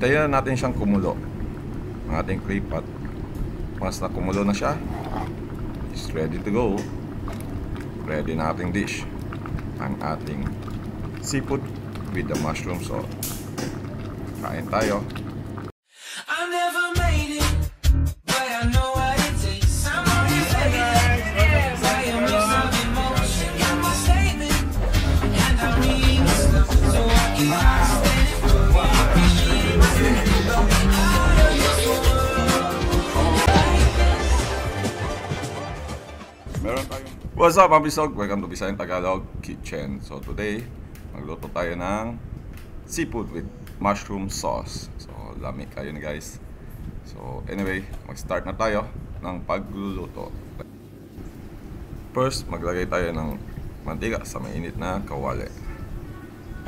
Hintayin na natin siyang kumulo. Ang ating clay pot. Once na kumulo na siya, is ready to go. Ready na ating dish. Ang ating seafood with the mushroom sauce. Kain tayo. What's up, Mabisog? Welcome to Bisayan Tagalog Kitchen. So today, magluto tayo ng seafood with mushroom sauce. So lami kayo na guys. So anyway, mag-start na tayo ng pagluluto. First, maglagay tayo ng mantika sa mainit na kawali.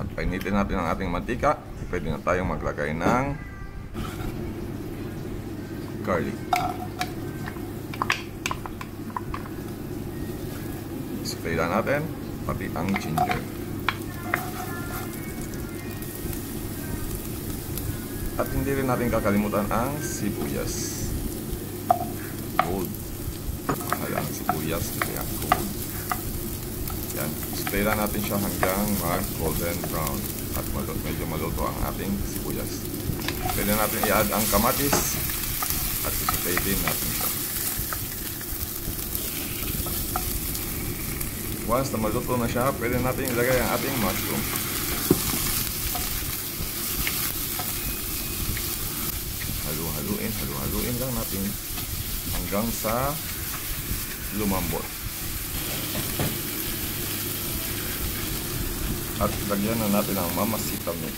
At painitin natin ang ating mantika, pwede na tayong maglagay ng garlic. Spray na natin, pati ang ginger. At hindi rin natin kakalimutan ang sibuyas. Gold. Mahal ang sibuyas, kaya gold. Yan. Spray na natin siya hanggang mag golden brown. At medyo maluto ang ating sibuyas. Pwede natin i-add ang kamatis. At spray din natin siya. Once na maluto na siya, pwede natin ilagay ang ating mushroom. Halu-haluin, halu-haluin lang natin hanggang sa lumambot. At lagyan na natin ang mamasita mix.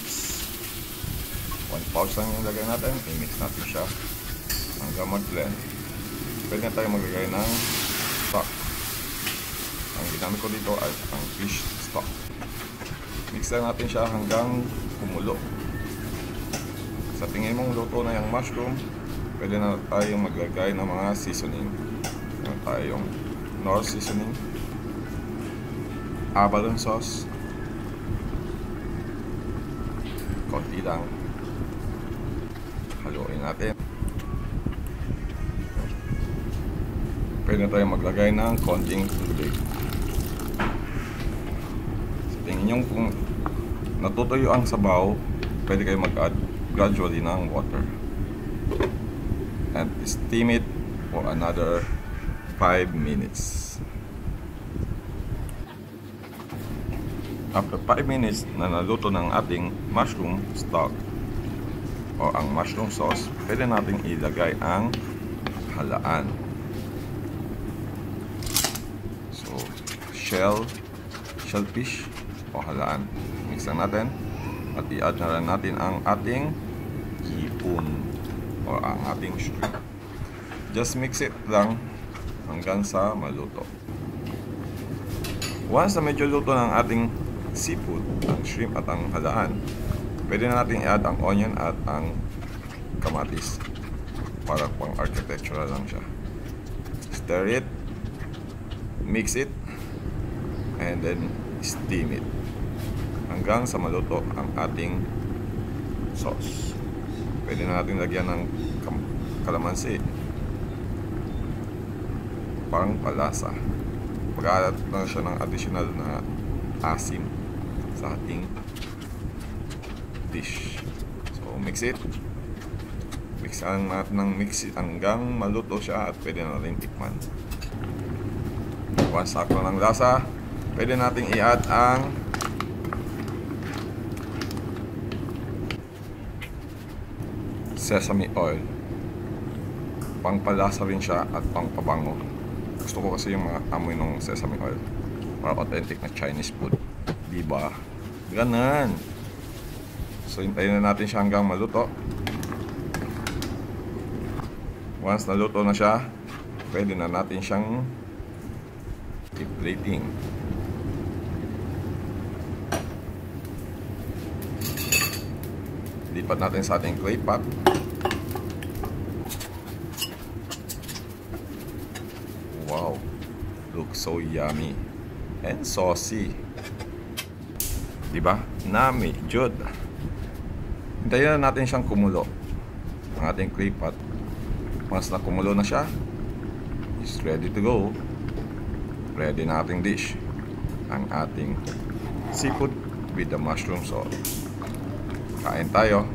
One pouch lang yung lagay natin, i-mix natin siya hanggang mag-blend. Pwede na tayo maglagay ng stock. Ang ginamit ko dito ay ang fish stock. Mix lang natin siya hanggang kumulo. Sa tingin mong luto na yung mushroom, pwede na tayong maglagay ng mga seasoning. Meron tayong nor seasoning, abalone sauce, konti lang. Haluin natin. Pwede na tayong maglagay ng konting tubig. Nyo kung natutuyo ang sabaw, pwede kayo mag-add gradually ng water. And steam it for another 5 minutes. After 5 minutes na naluto ng ating mushroom stock o ang mushroom sauce, pwede natin ilagay ang halaan. So, shell, shellfish o halaan. Mix lang natin at i-add na lang natin ang ating hipon o ang ating shrimp. Just mix it lang hanggang sa maluto. Once na medyo luto ng ating seafood, ang shrimp at ang halaan, pwede na natin i-add ang onion at ang kamatis para pang architectural lang siya. Stir it, mix it, and then steam it hanggang sa maluto ang ating sauce. Pwede na natin lagyan ng kalamansi pang palasa. Mag-aalat na siya ng additional na asim sa ating dish. So, mix it. Mix lang natin ng mix it hanggang maluto siya at pwede na rin tikman. Once sakto ng lasa, pwede nating i-add ang sesame oil. Pangpalasa rin siya at pangpabango. Gusto ko kasi yung mga amoy ng sesame oil. Para authentic na Chinese food. Diba? Ganun. So, hintayin na natin siya hanggang maluto. Once naluto na siya, pwede na natin siyang i-plating. Lipat natin sa ating clay pot. Wow, looks so yummy and saucy. Diba? Nami, jud. Hintayin na natin siyang kumulo. Ang ating clay pot. Once na kumulo na siya, is ready to go. Ready na ating dish. Ang ating seafood with the mushroom sauce. Kain tayo.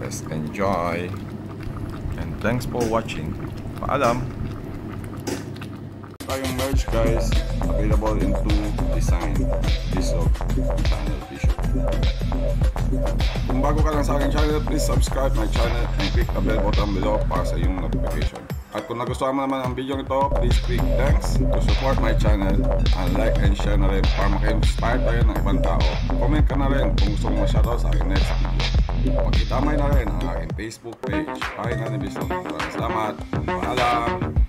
Let's enjoy. And thanks for watching. Paalam. Tayong merch guys. Available in two design. This of channel t-shirt. Kung bago ka lang sa aking channel, please subscribe my channel and click the bell button below para sa iyong notification. At kung nagustuhan mo naman ang video ito, please click thanks to support my channel and like and share na rin para maka-inspire tayo ng ibang tao. Comment ka na rin kung gusto mo ma-shoutout sa aking next video. Magkitamay na rin ang aking Facebook page, Pahinga ni Bison. Maraming salamat. Paalam!